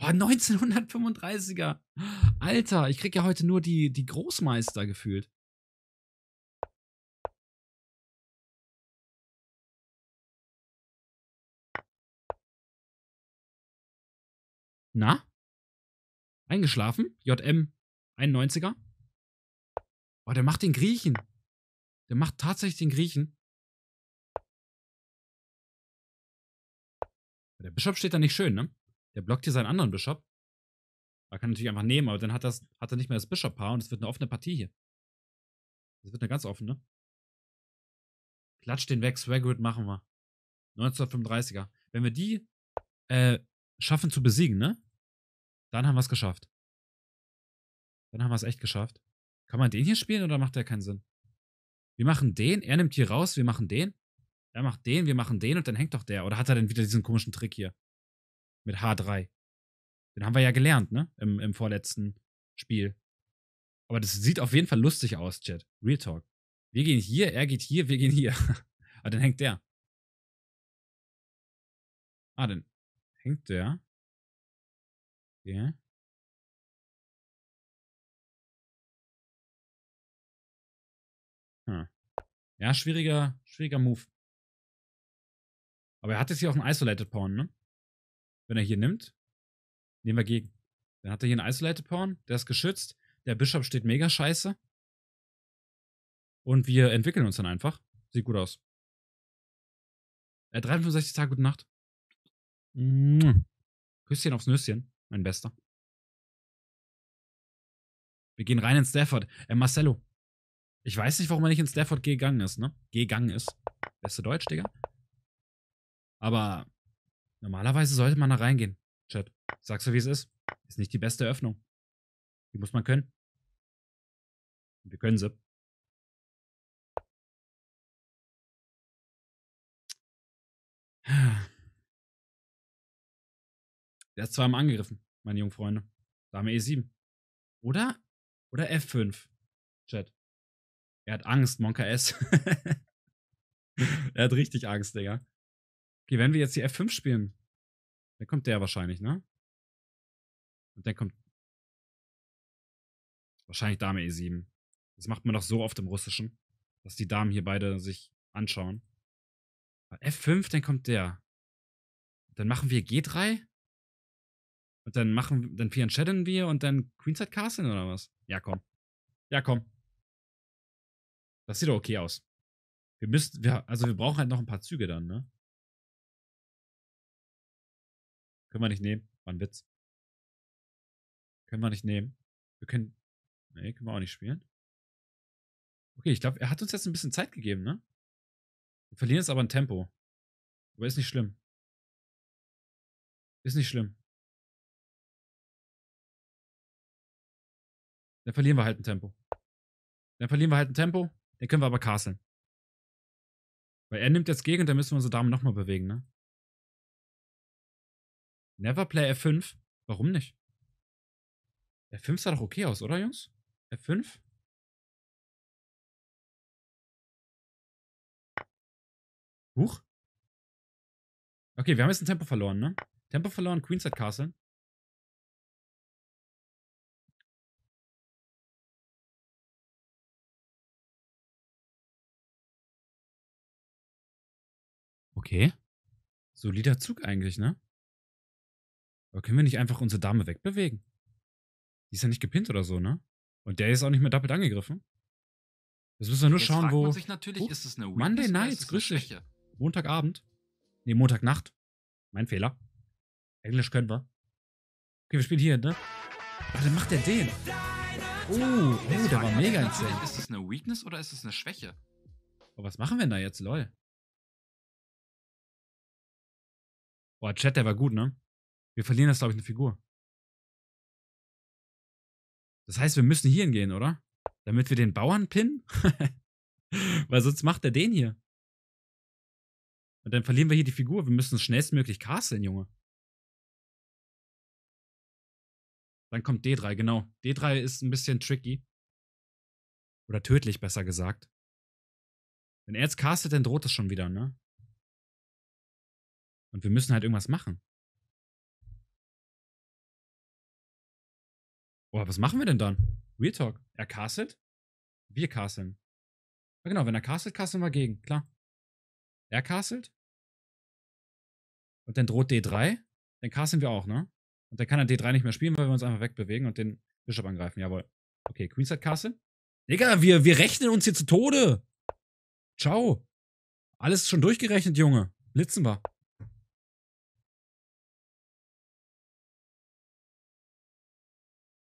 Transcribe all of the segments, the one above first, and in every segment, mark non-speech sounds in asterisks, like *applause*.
Oh, 1935er. Alter, ich krieg ja heute nur die, die Großmeister gefühlt. Na? Eingeschlafen? JM 91er? Oh, der macht den Griechen. Der macht tatsächlich den Griechen. Der Bischof steht da nicht schön, ne? Der blockt hier seinen anderen Bischof. Er kann natürlich einfach nehmen, aber dann hat, das, hat er nicht mehr das Bischof-Paar und es wird eine offene Partie hier. Das wird eine ganz offene. Klatsch den weg, Swagwood machen wir. 1935er. Wenn wir die äh, schaffen zu besiegen, ne? Dann haben wir es geschafft. Dann haben wir es echt geschafft. Kann man den hier spielen oder macht der keinen Sinn? Wir machen den, er nimmt hier raus, wir machen den. Er macht den, wir machen den und dann hängt doch der. Oder hat er denn wieder diesen komischen Trick hier? Mit H3. Den haben wir ja gelernt, ne? Im, im vorletzten Spiel. Aber das sieht auf jeden Fall lustig aus, Chat. Real Talk. Wir gehen hier, er geht hier, wir gehen hier. Aber *laughs* dann hängt der. Ah, dann hängt der. Okay. Hm. Ja, schwieriger, schwieriger Move. Aber er hat jetzt hier auch einen Isolated Pawn, ne? Wenn er hier nimmt, nehmen wir gegen. Dann hat er hier einen Isolated Pawn, der ist geschützt. Der Bishop steht mega scheiße. Und wir entwickeln uns dann einfach. Sieht gut aus. Äh, 365 Tage, gute Nacht. Küsschen aufs Nüsschen, mein Bester. Wir gehen rein in Stafford. Äh, Marcello. Ich weiß nicht, warum er nicht in Stafford gegangen ist, ne? Gegangen ist. Beste Deutsch, Digga. Aber normalerweise sollte man da reingehen. Chat. Sagst du, wie es ist? Ist nicht die beste Eröffnung. Die muss man können. Wir können sie. *sighs* Der ist zweimal angegriffen, meine jungen Freunde. Dame E7. Oder? Oder F5. Chat. Er hat Angst, Monka S. *laughs* er hat richtig Angst, Digga. Okay, wenn wir jetzt die F5 spielen, dann kommt der wahrscheinlich, ne? Und dann kommt wahrscheinlich Dame E7. Das macht man doch so oft im Russischen, dass die Damen hier beide sich anschauen. F5, dann kommt der. Dann machen wir G3. Und dann machen, dann Fianchetten wir und dann Queenside Castle oder was? Ja, komm. Ja, komm. Das sieht doch okay aus. Wir müssen, wir, also wir brauchen halt noch ein paar Züge dann, ne? Können wir nicht nehmen. War ein Witz. Können wir nicht nehmen. Wir können. Nee, können wir auch nicht spielen. Okay, ich glaube, er hat uns jetzt ein bisschen Zeit gegeben, ne? Wir verlieren jetzt aber ein Tempo. Aber ist nicht schlimm. Ist nicht schlimm. Dann verlieren wir halt ein Tempo. Dann verlieren wir halt ein Tempo. Den können wir aber castlen. Weil er nimmt jetzt gegen und dann müssen wir unsere Damen nochmal bewegen, ne? Never play F5? Warum nicht? F5 sah doch okay aus, oder, Jungs? F5? Huch. Okay, wir haben jetzt ein Tempo verloren, ne? Tempo verloren, Queenside Castle. Okay. Solider Zug eigentlich, ne? Aber können wir nicht einfach unsere Dame wegbewegen? Die ist ja nicht gepinnt oder so, ne? Und der ist auch nicht mehr doppelt angegriffen. Jetzt müssen wir nur Jetzt schauen, fragt wo. man sich natürlich, Huch. ist es eine Weakness Monday Nights, grüß dich. Montagabend. Nee, Montagnacht. Mein Fehler. Englisch können wir. Okay, wir spielen hier, ne? Ach, dann macht der den. Oh, oh, der war mega insane. Ist es eine Weakness oder ist es eine Schwäche? Aber was machen wir denn da jetzt, lol? Boah, Chat, der war gut, ne? Wir verlieren das, glaube ich, eine Figur. Das heißt, wir müssen hier hingehen, oder? Damit wir den Bauern pinnen? *laughs* Weil sonst macht er den hier. Und dann verlieren wir hier die Figur. Wir müssen es schnellstmöglich castlen, Junge. Dann kommt D3, genau. D3 ist ein bisschen tricky. Oder tödlich, besser gesagt. Wenn er jetzt castet, dann droht es schon wieder, ne? Und wir müssen halt irgendwas machen. Oh, was machen wir denn dann? Real Talk. Er castelt? Wir casteln. Ja, genau, wenn er castelt, casteln wir gegen, klar. Er castelt? Und dann droht D3, dann casteln wir auch, ne? Und dann kann er D3 nicht mehr spielen, weil wir uns einfach wegbewegen und den Bishop angreifen, jawohl. Okay, Queenside Castle. Digga, wir, wir rechnen uns hier zu Tode. Ciao. Alles schon durchgerechnet, Junge. Blitzen wir.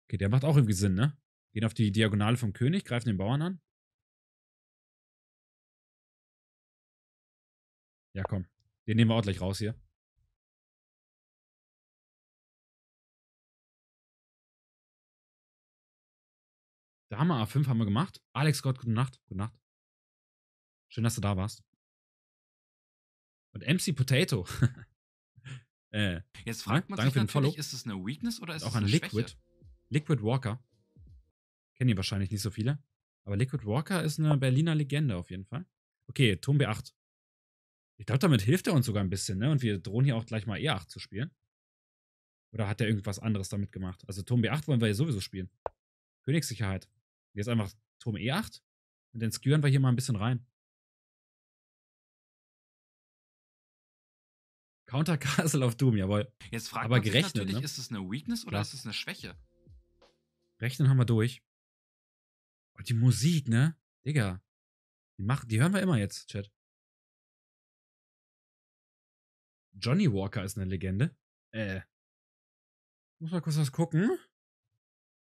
Okay, der macht auch irgendwie Sinn, ne? Gehen auf die Diagonale vom König, greifen den Bauern an. Ja, komm. Den nehmen wir auch gleich raus hier. Dame A5 haben wir gemacht. Alex Gott, gute Nacht. Gute Nacht. Schön, dass du da warst. Und MC Potato. *laughs* äh, Jetzt fragt man danke sich natürlich, ist es eine Weakness oder ist es auch ein Liquid. Schwäche? Liquid Walker. Kennen ihr wahrscheinlich nicht so viele. Aber Liquid Walker ist eine Berliner Legende auf jeden Fall. Okay, Turm B8. Ich glaube, damit hilft er uns sogar ein bisschen, ne? Und wir drohen hier auch gleich mal E8 zu spielen. Oder hat er irgendwas anderes damit gemacht? Also Turm B8 wollen wir ja sowieso spielen. Königssicherheit. Jetzt einfach Turm E8 und dann skewern wir hier mal ein bisschen rein. Counter Castle auf Doom, jawohl. Jetzt fragt Aber man gerechnet, natürlich, ne? ist es eine Weakness oder Klar. ist es eine Schwäche? Rechnen haben wir durch. Und die Musik, ne? Digga. Die, mach, die hören wir immer jetzt, Chat. Johnny Walker ist eine Legende. Äh. Muss mal kurz was gucken.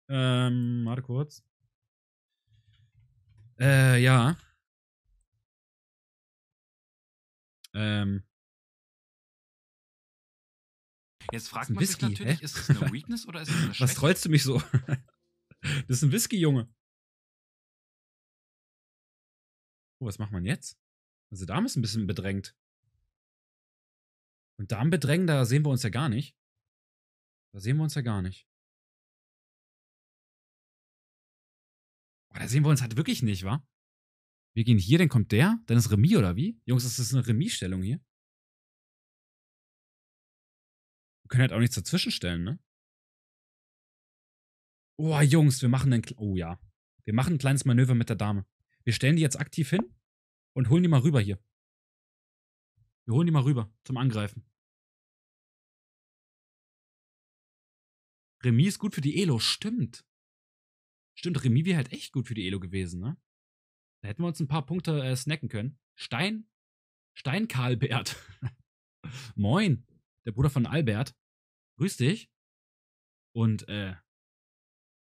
Ähm, warte kurz. Äh, ja. Ähm. Jetzt fragt man Whisky, sich natürlich, hä? ist es eine Weakness oder ist es eine *laughs* Schwäche? Was trollst du mich so? *laughs* *laughs* das ist ein Whisky, Junge. Oh, was macht man jetzt? Also Dame ist ein bisschen bedrängt. Und Damen bedrängen, da sehen wir uns ja gar nicht. Da sehen wir uns ja gar nicht. Oh, da sehen wir uns halt wirklich nicht, wa? Wir gehen hier, dann kommt der, dann ist Remis oder wie? Jungs, das ist eine Remis-Stellung hier. Wir können halt auch nichts dazwischenstellen, ne? Oh, Jungs, wir machen ein. Oh ja. Wir machen ein kleines Manöver mit der Dame. Wir stellen die jetzt aktiv hin und holen die mal rüber hier. Wir holen die mal rüber zum Angreifen. Remis ist gut für die Elo, stimmt. Stimmt, Remi wäre halt echt gut für die Elo gewesen, ne? Da hätten wir uns ein paar Punkte äh, snacken können. Stein. Stein Karlbert. *laughs* Moin. Der Bruder von Albert. Grüß dich. Und, äh,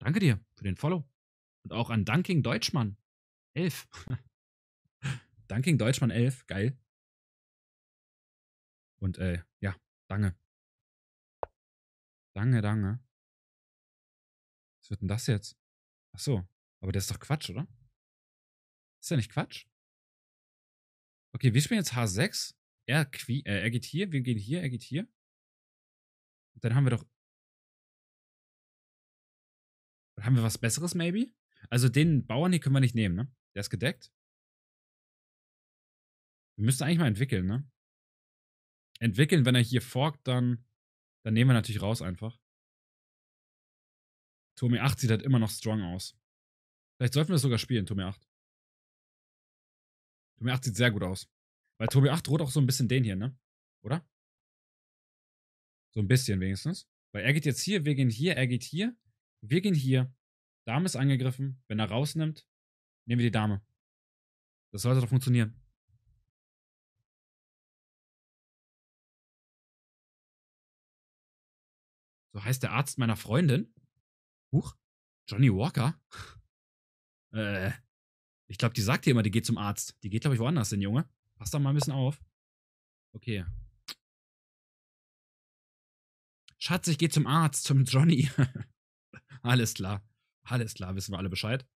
danke dir für den Follow. Und auch an Dunking Deutschmann. 11. *laughs* Dunking Deutschmann 11. Geil. Und, äh, ja, danke. Danke, danke. Was wird denn das jetzt? Ach so, aber das ist doch Quatsch, oder? Ist ja nicht Quatsch? Okay, wir spielen jetzt H6. Er, äh, er geht hier, wir gehen hier, er geht hier. Und dann haben wir doch. Haben wir was Besseres, maybe? Also den Bauern hier können wir nicht nehmen, ne? Der ist gedeckt. Wir müssen eigentlich mal entwickeln, ne? Entwickeln, wenn er hier forkt, dann, dann nehmen wir natürlich raus einfach. Turm 8 sieht halt immer noch strong aus. Vielleicht sollten wir das sogar spielen, Turm 8. Turm 8 sieht sehr gut aus. Weil Turm 8 droht auch so ein bisschen den hier, ne? Oder? So ein bisschen wenigstens. Weil er geht jetzt hier, wir gehen hier, er geht hier. Wir gehen hier. Dame ist angegriffen. Wenn er rausnimmt, nehmen wir die Dame. Das sollte doch funktionieren. So heißt der Arzt meiner Freundin. Huch, Johnny Walker? *laughs* äh, ich glaube, die sagt dir immer, die geht zum Arzt. Die geht, glaube ich, woanders hin, Junge. Pass da mal ein bisschen auf. Okay. Schatz, ich gehe zum Arzt, zum Johnny. *laughs* Alles klar. Alles klar, wissen wir alle Bescheid.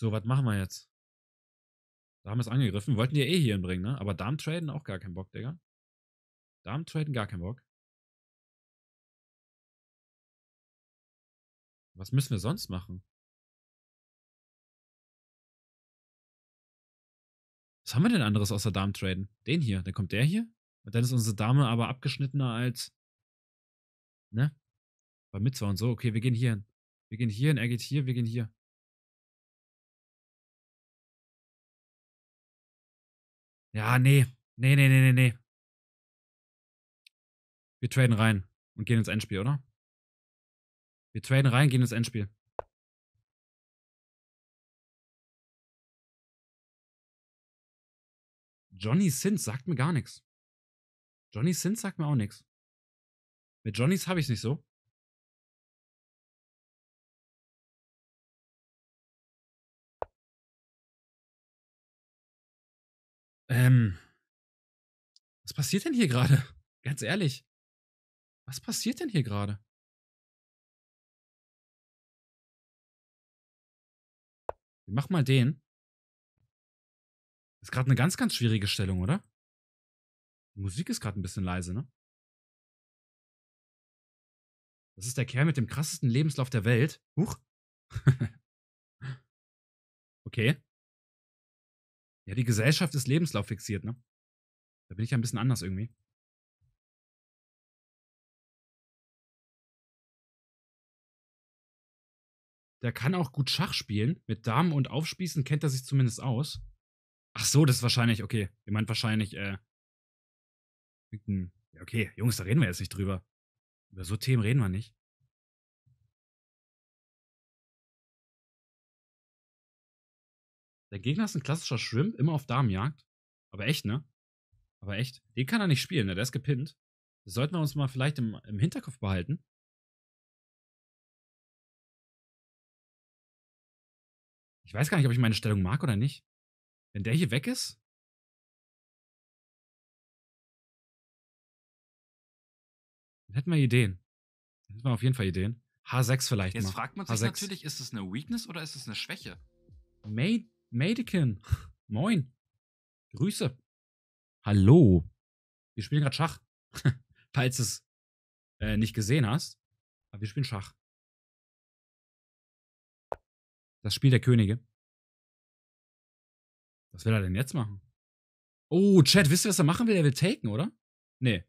So, was machen wir jetzt? Dame ist angegriffen. Wollten die ja eh hier hinbringen, ne? Aber Darm traden auch gar keinen Bock, Digga. Darm traden gar keinen Bock. Was müssen wir sonst machen? Was haben wir denn anderes außer Damen traden? Den hier. Dann kommt der hier. Und dann ist unsere Dame aber abgeschnittener als. Ne? Bei Mitzwa und so. Okay, wir gehen hier hin. Wir gehen hier hin, er geht hier, wir gehen hier. Ja, nee. Nee, nee, nee, nee, nee. Wir traden rein und gehen ins Endspiel, oder? Wir traden rein, gehen ins Endspiel. Johnny Sins sagt mir gar nichts. Johnny Sins sagt mir auch nichts. Mit Johnnys habe ich es nicht so. Ähm. Was passiert denn hier gerade? *laughs* Ganz ehrlich. Was passiert denn hier gerade? Wir machen mal den. Ist gerade eine ganz, ganz schwierige Stellung, oder? Die Musik ist gerade ein bisschen leise, ne? Das ist der Kerl mit dem krassesten Lebenslauf der Welt. Huch. *laughs* okay. Ja, die Gesellschaft ist Lebenslauf fixiert, ne? Da bin ich ja ein bisschen anders irgendwie. Der kann auch gut Schach spielen. Mit Damen und Aufspießen kennt er sich zumindest aus. Ach so, das ist wahrscheinlich, okay. Ihr meint wahrscheinlich, äh. Ja, okay, Jungs, da reden wir jetzt nicht drüber. Über so Themen reden wir nicht. Der Gegner ist ein klassischer Shrimp, immer auf Damenjagd. Aber echt, ne? Aber echt. Den kann er nicht spielen, ne? Der ist gepinnt. Das sollten wir uns mal vielleicht im, im Hinterkopf behalten. Ich weiß gar nicht, ob ich meine Stellung mag oder nicht. Wenn der hier weg ist? Dann hätten wir Ideen. Dann hätten wir auf jeden Fall Ideen. H6 vielleicht Jetzt mal. fragt man sich H6. natürlich, ist es eine Weakness oder ist es eine Schwäche? Maid Madekin. Moin. Grüße. Hallo. Wir spielen gerade Schach. *laughs* Falls es äh, nicht gesehen hast. Aber wir spielen Schach. Das Spiel der Könige. Was will er denn jetzt machen? Oh, Chat, wisst ihr, was er machen will? Er will taken, oder? Nee.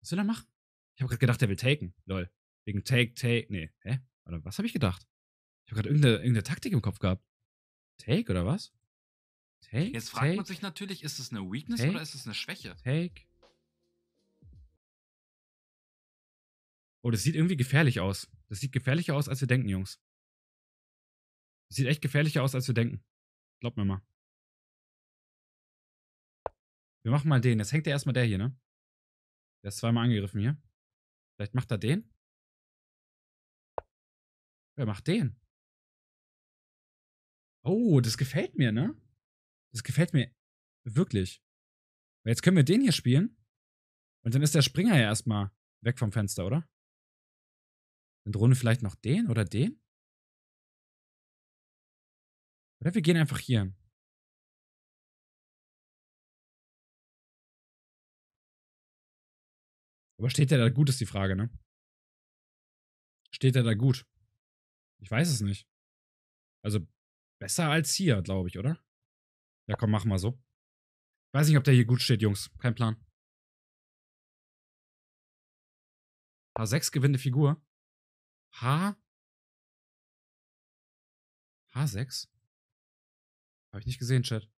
Was will er machen? Ich habe gerade gedacht, er will taken. Lol. Wegen Take, Take. Nee. Hä? Oder was habe ich gedacht? Ich habe gerade irgendeine, irgendeine Taktik im Kopf gehabt. Take oder was? Take? Jetzt fragt take, man sich natürlich, ist es eine Weakness take, oder ist es eine Schwäche? Take. Oh, das sieht irgendwie gefährlich aus. Das sieht gefährlicher aus, als wir denken, Jungs. Das sieht echt gefährlicher aus, als wir denken. Glaubt mir mal. Wir machen mal den. Jetzt hängt ja erstmal der hier, ne? Der ist zweimal angegriffen hier. Vielleicht macht er den? Wer macht den? Oh, das gefällt mir, ne? Das gefällt mir wirklich. Weil jetzt können wir den hier spielen. Und dann ist der Springer ja erstmal weg vom Fenster, oder? Dann drohen wir vielleicht noch den oder den? Oder wir gehen einfach hier. Aber steht der da gut, ist die Frage, ne? Steht der da gut? Ich weiß es nicht. Also besser als hier, glaube ich, oder? Ja, komm, mach mal so. Weiß nicht, ob der hier gut steht, Jungs. Kein Plan. H6 gewinnt Figur. H. H6? Habe ich nicht gesehen, Chat.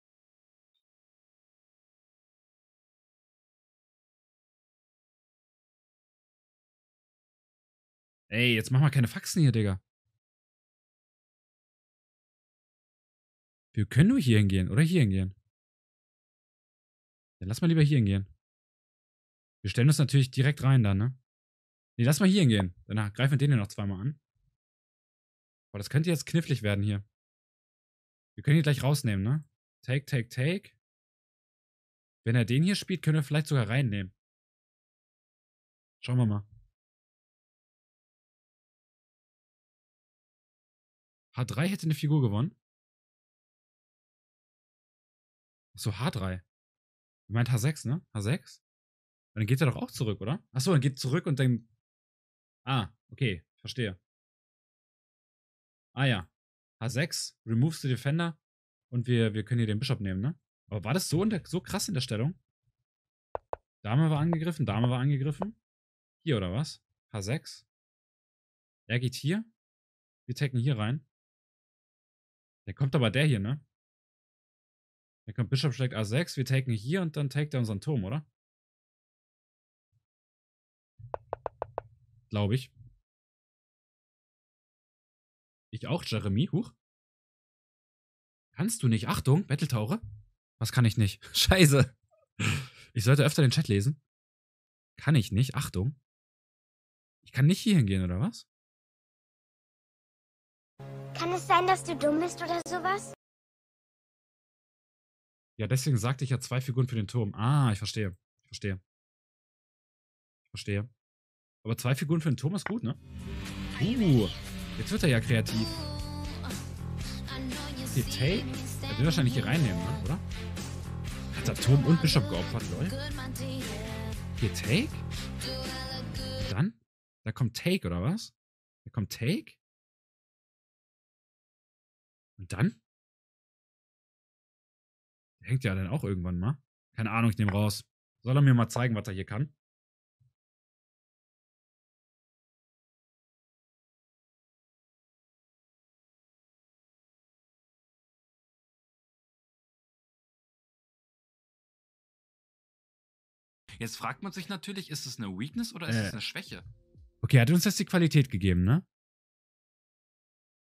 Ey, jetzt mach mal keine Faxen hier, Digga. Wir können nur hier hingehen oder hier hingehen. Dann lass mal lieber hier hingehen. Wir stellen uns natürlich direkt rein dann, ne? Nee, lass mal hier hingehen. Danach greifen wir den ja noch zweimal an. Boah, das könnte jetzt knifflig werden hier. Wir können ihn gleich rausnehmen, ne? Take, take, take. Wenn er den hier spielt, können wir vielleicht sogar reinnehmen. Schauen wir mal. H3 hätte eine Figur gewonnen. Achso, H3. Du meint H6, ne? H6? Und dann geht er doch auch zurück, oder? Achso, dann geht zurück und dann. Ah, okay, verstehe. Ah ja. H6, removes the defender und wir, wir können hier den Bischof nehmen, ne? Aber war das so, der, so krass in der Stellung? Dame war angegriffen, Dame war angegriffen. Hier oder was? H6. Er geht hier. Wir taken hier rein. Der kommt aber der hier, ne? Der kommt Bishop schlägt A6. Wir taken hier und dann taked er unseren Turm, oder? Glaube ich. Ich auch, Jeremy. Huch. Kannst du nicht? Achtung, Battletaure. Was kann ich nicht? *laughs* Scheiße. Ich sollte öfter den Chat lesen. Kann ich nicht. Achtung. Ich kann nicht hier hingehen, oder was? Kann es sein, dass du dumm bist oder sowas? Ja, deswegen sagte ich ja zwei Figuren für den Turm. Ah, ich verstehe. Ich verstehe. Ich verstehe. Aber zwei Figuren für den Turm ist gut, ne? Uh, jetzt wird er ja kreativ. Okay, Take. Er will wahrscheinlich hier reinnehmen, ne? oder? Hat er Turm und Bischof geopfert, lol? Hier Take? Dann? Da kommt Take, oder was? Da kommt Take? Und dann? Hängt ja dann auch irgendwann mal. Keine Ahnung, ich nehme raus. Soll er mir mal zeigen, was er hier kann? Jetzt fragt man sich natürlich, ist es eine Weakness oder ist äh. es eine Schwäche? Okay, er hat uns jetzt die Qualität gegeben, ne?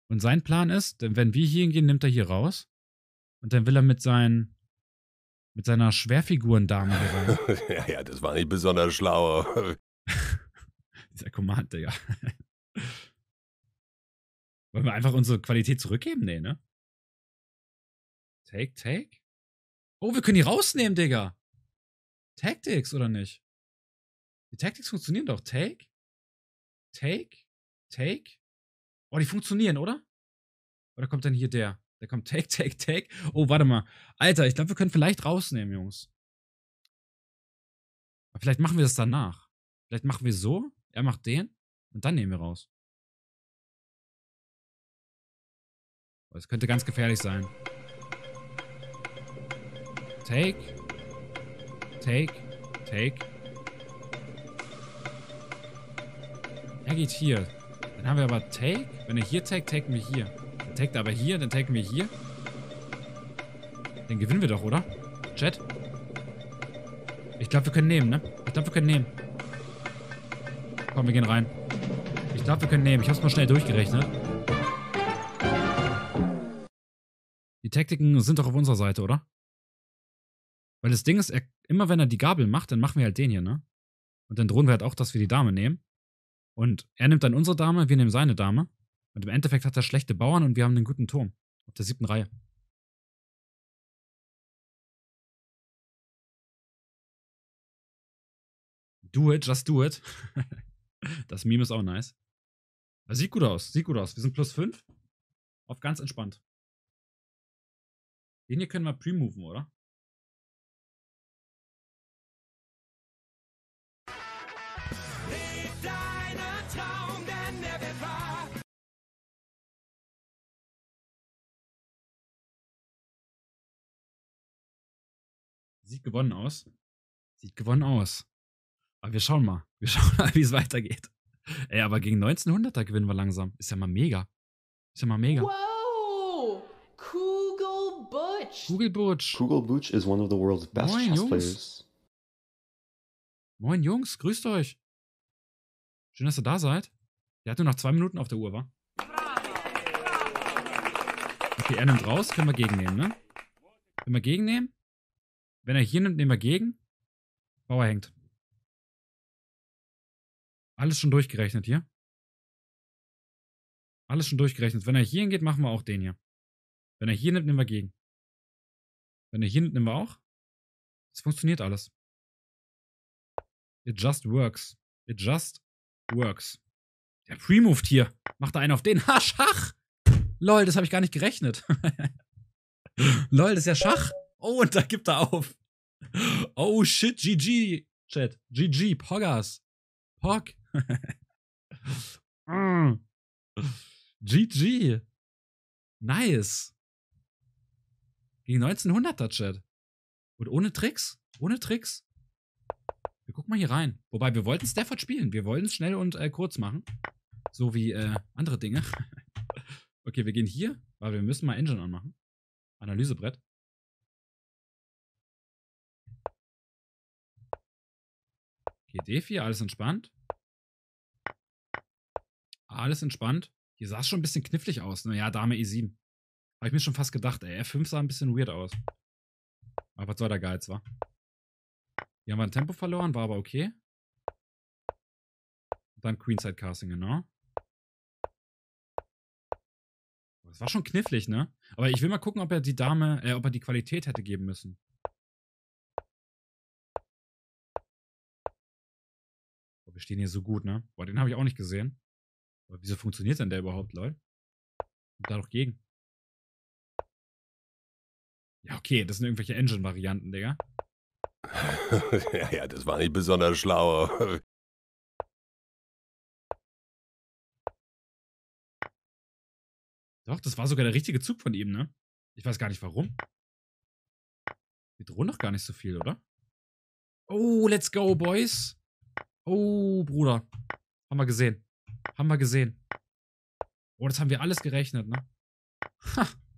Und sein Plan ist, wenn wir hier hingehen, nimmt er hier raus. Und dann will er mit seinen mit seiner Schwerfigurendame *laughs* ja, ja, das war nicht besonders schlau. *laughs* Dieser Command, ja. *laughs* Wollen wir einfach unsere Qualität zurückgeben? Nee, ne? Take, take? Oh, wir können die rausnehmen, Digga. Tactics, oder nicht? Die Tactics funktionieren doch. Take? Take? Take? Oh, die funktionieren, oder? Oder kommt dann hier der? Der kommt Take, Take, Take. Oh, warte mal. Alter, ich glaube, wir können vielleicht rausnehmen, Jungs. Aber vielleicht machen wir das danach. Vielleicht machen wir so, er macht den und dann nehmen wir raus. Das könnte ganz gefährlich sein. Take. Take. Take. Er geht hier. Dann haben wir aber Take. Wenn er hier take, taken wir hier. Dann tagt aber hier, dann taken wir hier. Den gewinnen wir doch, oder? Chat? Ich glaube, wir können nehmen, ne? Ich glaube, wir können nehmen. Komm, wir gehen rein. Ich glaube, wir können nehmen. Ich habe es mal schnell durchgerechnet. Die Taktiken sind doch auf unserer Seite, oder? Weil das Ding ist, er, immer wenn er die Gabel macht, dann machen wir halt den hier, ne? Und dann drohen wir halt auch, dass wir die Dame nehmen. Und er nimmt dann unsere Dame, wir nehmen seine Dame. Und im Endeffekt hat er schlechte Bauern und wir haben einen guten Turm. Auf der siebten Reihe. Do it, just do it. *laughs* das Meme ist auch nice. Das sieht gut aus, sieht gut aus. Wir sind plus 5. Auf ganz entspannt. Den hier können wir pre-moven, oder? Sieht gewonnen aus. Sieht gewonnen aus. Aber wir schauen mal. *laughs* Wir schauen mal, wie es weitergeht. Ey, aber gegen 1900er gewinnen wir langsam. Ist ja mal mega. Ist ja mal mega. Wow! Kugel Butch. Kugel Butch. Kugel Butch is one of the world's best Moin, chess Jungs. players. Moin Jungs, grüßt euch. Schön, dass ihr da seid. Der hat nur noch zwei Minuten auf der Uhr, wa? Okay, er nimmt raus, können wir gegennehmen, ne? Können wir gegennehmen? Wenn er hier nimmt, nehmen wir gegen. Bauer hängt. Alles schon durchgerechnet hier. Alles schon durchgerechnet. Wenn er hier hingeht, machen wir auch den hier. Wenn er hier nimmt, nehmen wir gegen. Wenn er hier nimmt, nehmen wir auch. Es funktioniert alles. It just works. It just works. Der pre-moved hier. Macht da einen auf den. Ha, Schach! Lol, das habe ich gar nicht gerechnet. *laughs* Lol, das ist ja Schach. Oh, und da gibt er auf. Oh shit, GG, Chat. GG, Poggers. Pog. *laughs* mm. GG. Nice. Gegen 1900er, Chat. Und ohne Tricks? Ohne Tricks? Wir gucken mal hier rein. Wobei, wir wollten Stafford spielen. Wir wollten es schnell und äh, kurz machen. So wie äh, andere Dinge. *laughs* okay, wir gehen hier, weil wir müssen mal Engine anmachen. Analysebrett. Okay, D4, alles entspannt. Alles entspannt. Hier sah es schon ein bisschen knifflig aus. Ne? Ja, Dame E7. Habe ich mir schon fast gedacht, ey. F5 sah ein bisschen weird aus. Aber was soll der Geiz, war? Hier haben wir ein Tempo verloren, war aber okay. dann Queenside Casting, genau. Das war schon knifflig, ne? Aber ich will mal gucken, ob er die Dame, äh, ob er die Qualität hätte geben müssen. Stehen hier so gut, ne? Boah, den habe ich auch nicht gesehen. Aber wieso funktioniert denn der überhaupt, Leute? Da doch gegen. Ja, okay, das sind irgendwelche Engine-Varianten, Digga. *laughs* ja, ja, das war nicht besonders schlau. Doch, das war sogar der richtige Zug von ihm, ne? Ich weiß gar nicht warum. Wir drohen doch gar nicht so viel, oder? Oh, let's go, boys. Oh, Bruder. Haben wir gesehen. Haben wir gesehen. Oh, das haben wir alles gerechnet, ne? Ha.